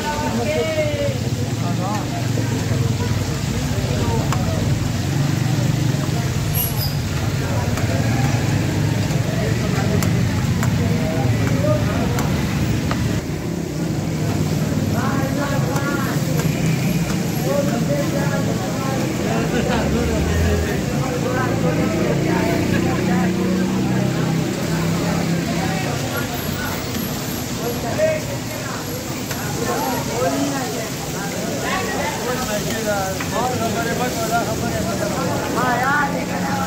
¿Qué? ¡Ah, ya! ¡Ah.